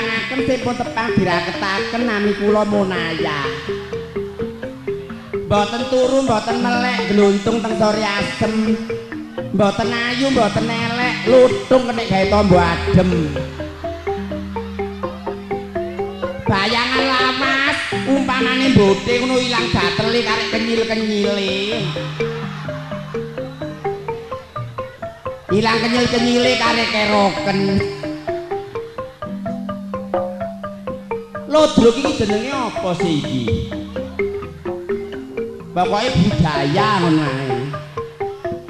tepang ditepangaken sing pun tepang diraketaken nami kula Monaya. Mboten turu, mboten melek, gluntung teng sore asem. Mboten ayu, mboten elek, lutung kenek gawe tombo adem. Bayangan lamas, umpamane bote ngono ilang gatrele karek kenyil-kenyile. Ilang kenyil-kenyile karek keroken. Lodruk iki jenenge apa sih iki? Pokoke budaya ngono ae.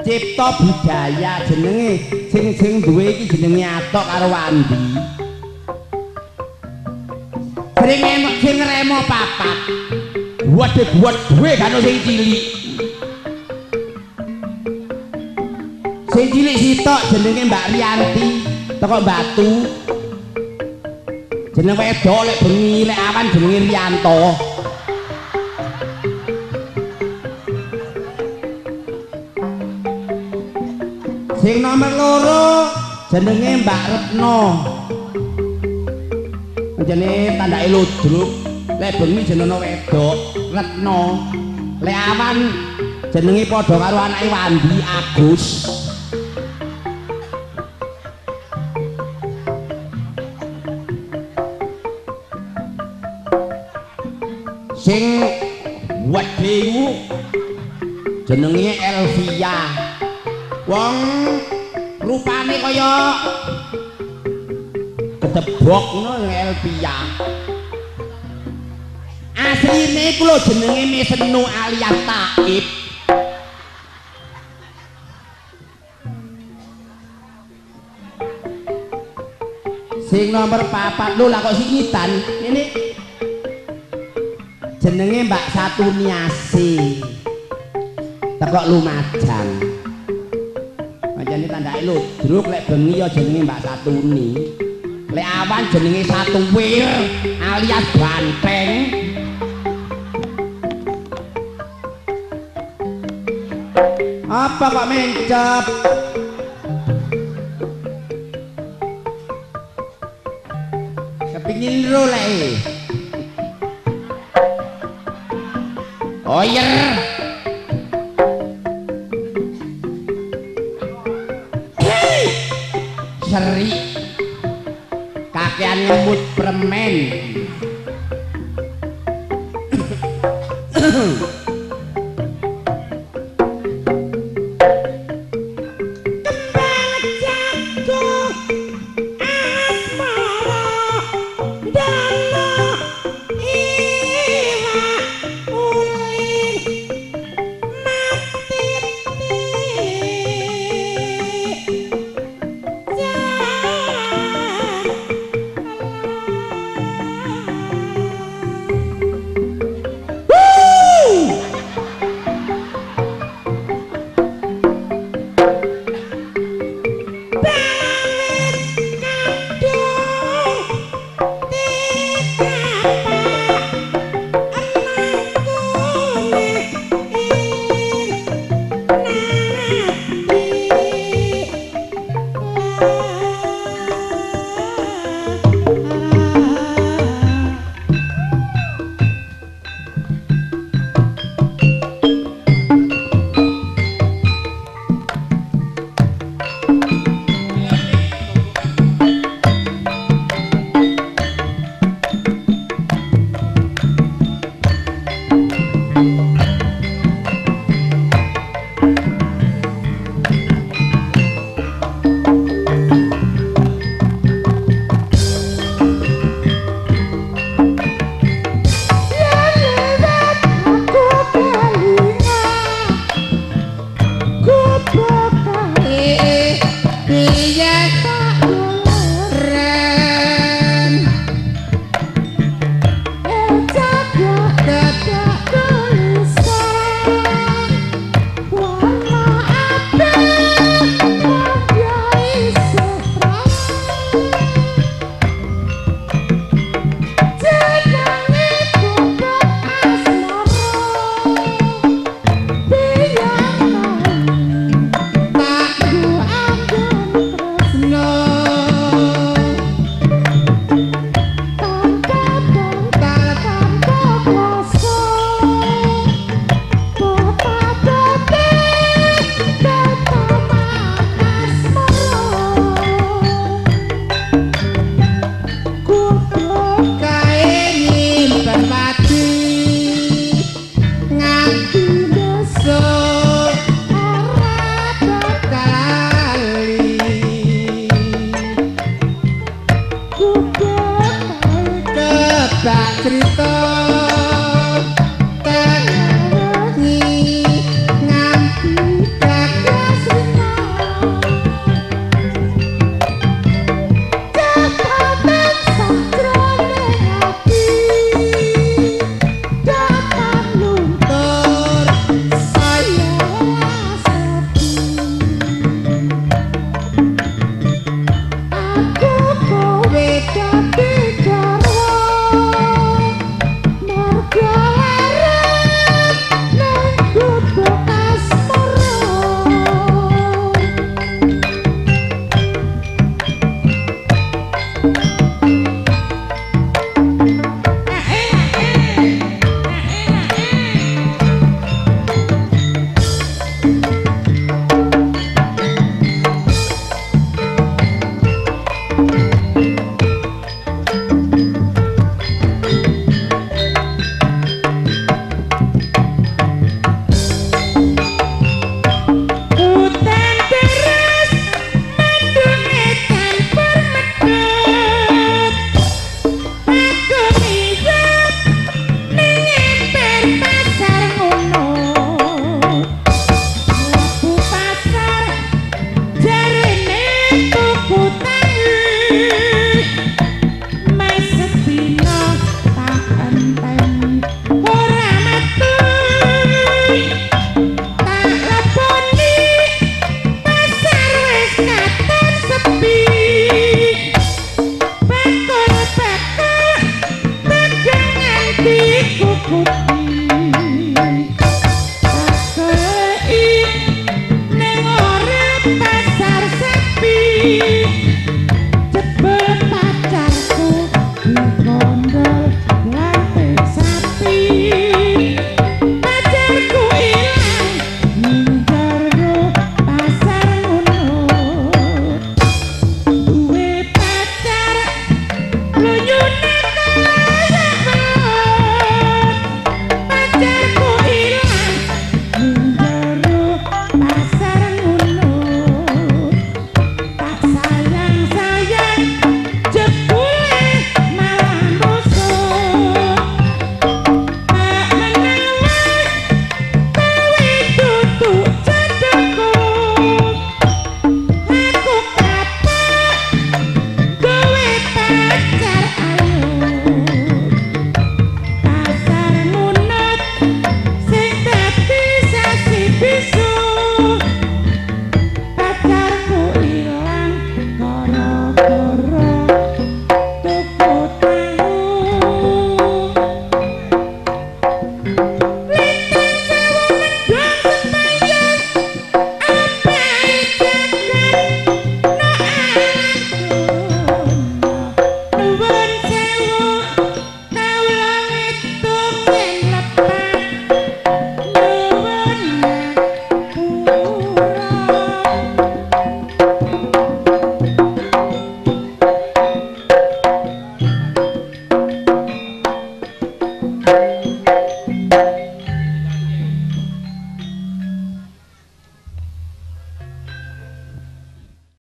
Cipta budaya jenenge sing sing duwe iki jenenge atok karo wandi. Sering emak sing ngremo papat. Waduh buat duwe kan sing cilik. Sing cilik sitok jenenge Mbak Rianti teko Batu. Jeneng wedok lek bengi lek awan jenenge Rianto. Sing nomor loro jenenge Mbak Retno. Jenenge tandake ludruk. Lek bengi jenenge wedok Retno. Lek awan jenenge padha karo anake Wandi Agus. Sing wedhe iku jenenge Elvia. Wong rupane kaya kedebok ngono Elvia. Asline iku lho jenenge Mesenu alias Taib. Sing nomor papat lho lah kok singitan. Ini jenenge Mbak Satuniasi. Tekok Lumajang. Pancene tandake ludruk lek bengi ya jenenge Mbak Satuni. Lek awan jenenge Satuwir alias Banteng. Apa kok mencep? Kepingin ro lek. Hei! Seri. Kakean ngemut permen.